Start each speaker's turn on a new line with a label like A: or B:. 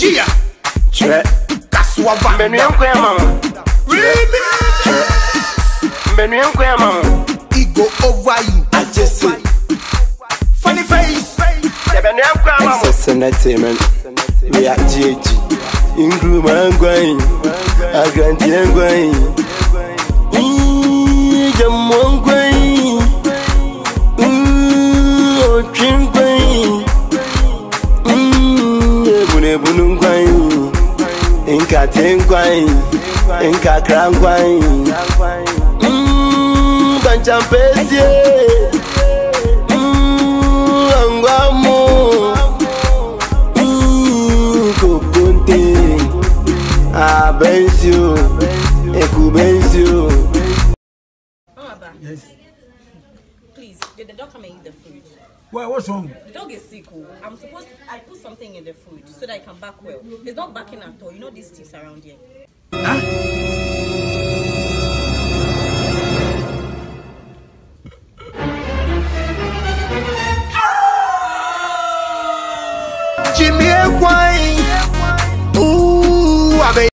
A: Gia,
B: Tre.
A: That's what
B: I'm Menu en kwe mama.
A: Remix.
B: Menu en kwe mama.
A: It go over you.
B: I just say.
A: Funny face.
B: Menu en kwe mama. Access entertainment. We are GAG. Ingru mangwain. Agranti engwain. Mm, Ebunebunu ngwan. Nkate ngwan. Nkakra. Mm, Banchampesie. Mm, Angwamu. Mm, Kokonte. Abensio. Ekubensio.
C: Yes please, did the dog come and eat the food?
D: Why, what's wrong?
C: The dog is sick. Oh. I'm supposed to, I put something in the food so that I can back well. It's not backing at all. You know these things around here. Huh? Jimmy, why?